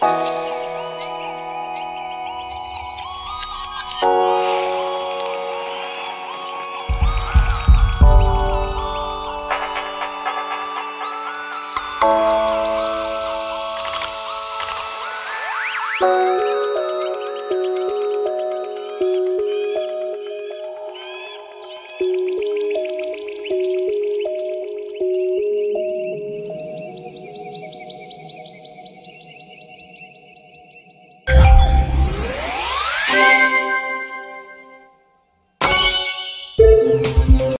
Bye.